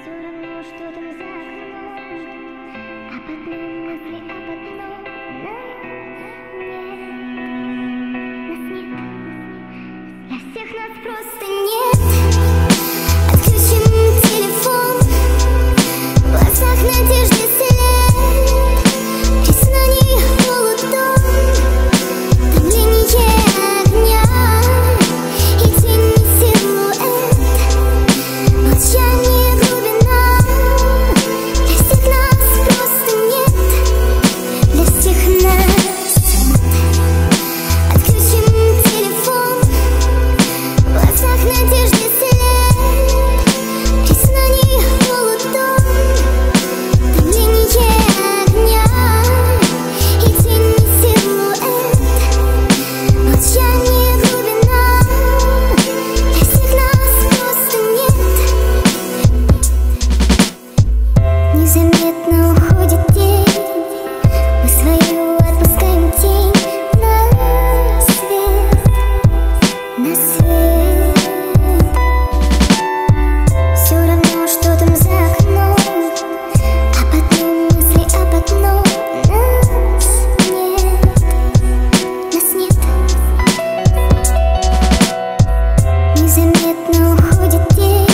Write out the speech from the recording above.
Все равно, что там за окном, а потом мысли, а потом... Заметно уходит день.